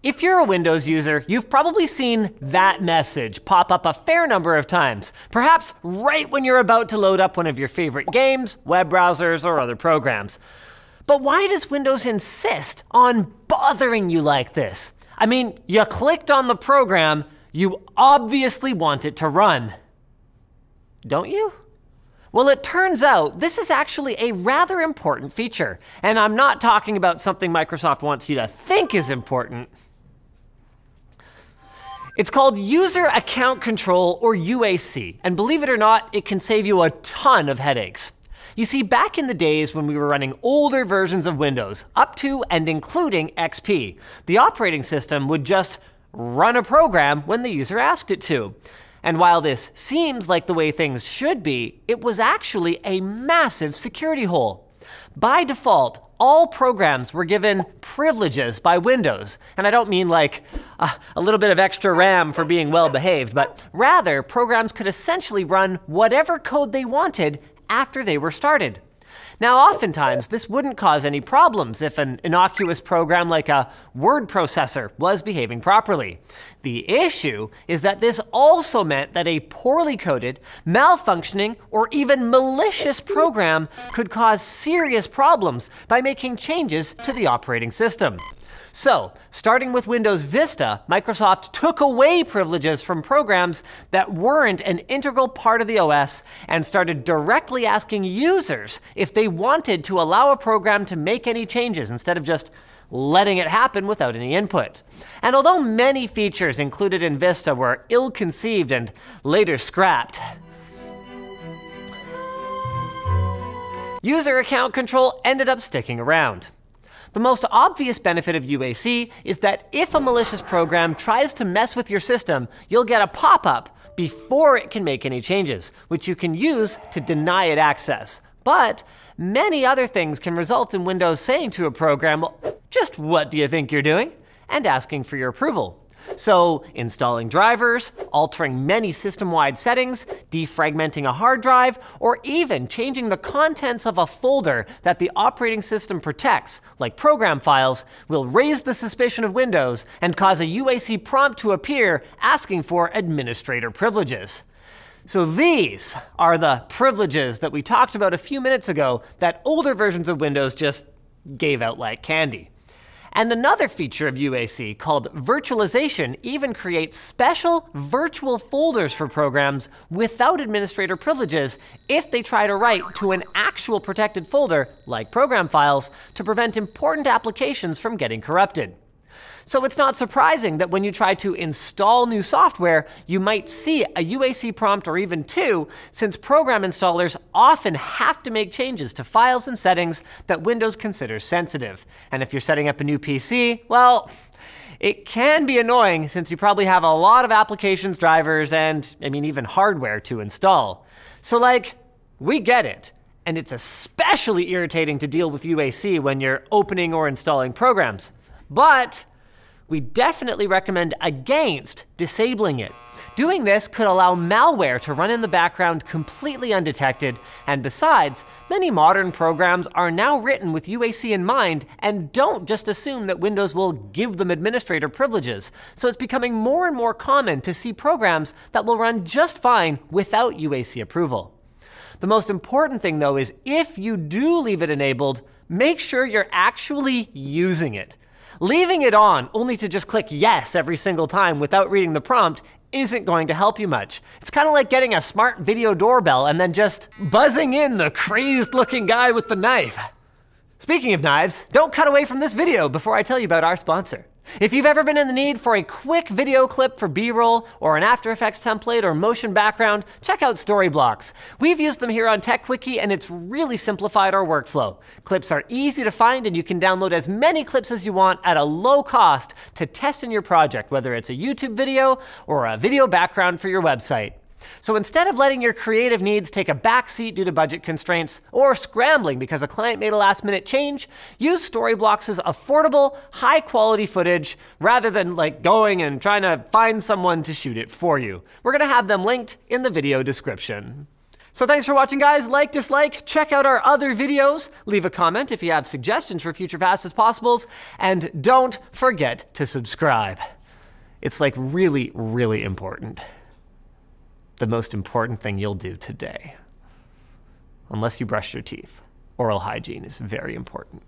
If you're a Windows user, you've probably seen that message pop up a fair number of times, perhaps right when you're about to load up one of your favorite games, web browsers, or other programs. But why does Windows insist on bothering you like this? I mean, you clicked on the program, you obviously want it to run. Don't you? Well, it turns out this is actually a rather important feature. And I'm not talking about something Microsoft wants you to think is important. It's called User Account Control, or UAC, and believe it or not, it can save you a ton of headaches. You see, back in the days when we were running older versions of Windows, up to and including XP, the operating system would just run a program when the user asked it to. And while this seems like the way things should be, it was actually a massive security hole. By default, all programs were given privileges by Windows. And I don't mean like uh, a little bit of extra RAM for being well behaved, but rather programs could essentially run whatever code they wanted after they were started. Now, oftentimes, this wouldn't cause any problems if an innocuous program like a word processor was behaving properly. The issue is that this also meant that a poorly coded, malfunctioning, or even malicious program could cause serious problems by making changes to the operating system. So, starting with Windows Vista, Microsoft took away privileges from programs that weren't an integral part of the OS and started directly asking users if they wanted to allow a program to make any changes instead of just letting it happen without any input. And although many features included in Vista were ill conceived and later scrapped, user account control ended up sticking around. The most obvious benefit of UAC is that if a malicious program tries to mess with your system, you'll get a pop-up before it can make any changes, which you can use to deny it access. But many other things can result in Windows saying to a program, just what do you think you're doing? and asking for your approval. So, installing drivers, altering many system wide settings, defragmenting a hard drive, or even changing the contents of a folder that the operating system protects, like program files, will raise the suspicion of Windows and cause a UAC prompt to appear asking for administrator privileges. So these are the privileges that we talked about a few minutes ago that older versions of Windows just gave out like candy. And another feature of UAC called virtualization even creates special virtual folders for programs without administrator privileges if they try to write to an actual protected folder, like program files, to prevent important applications from getting corrupted. So it's not surprising that when you try to install new software, you might see a UAC prompt or even two, since program installers often have to make changes to files and settings that Windows considers sensitive. And if you're setting up a new PC, well, it can be annoying since you probably have a lot of applications, drivers, and I mean, even hardware to install. So, like, we get it. And it's especially irritating to deal with UAC when you're opening or installing programs. But we definitely recommend against disabling it. Doing this could allow malware to run in the background completely undetected, and besides, many modern programs are now written with UAC in mind and don't just assume that Windows will give them administrator privileges, so it's becoming more and more common to see programs that will run just fine without UAC approval. The most important thing though is if you do leave it enabled, make sure you're actually using it. Leaving it on only to just click yes every single time without reading the prompt isn't going to help you much. It's kind of like getting a smart video doorbell and then just buzzing in the crazed looking guy with the knife. Speaking of knives, don't cut away from this video before I tell you about our sponsor. If you've ever been in the need for a quick video clip for B-roll or an After Effects template or motion background, check out Storyblocks. We've used them here on TechQuickie and it's really simplified our workflow. Clips are easy to find and you can download as many clips as you want at a low cost to test in your project, whether it's a YouTube video or a video background for your website. So instead of letting your creative needs take a backseat due to budget constraints or scrambling because a client made a last minute change, use Storyblocks' affordable, high quality footage rather than like going and trying to find someone to shoot it for you. We're gonna have them linked in the video description. So thanks for watching, guys. Like, dislike, check out our other videos. Leave a comment if you have suggestions for future Fast As Possibles. And don't forget to subscribe. It's like really, really important. The most important thing you'll do today. Unless you brush your teeth. Oral hygiene is very important.